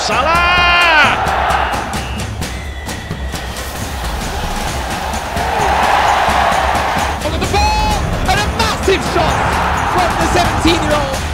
Salah! Look at the ball! And a massive shot from the 17-year-old.